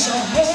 It's a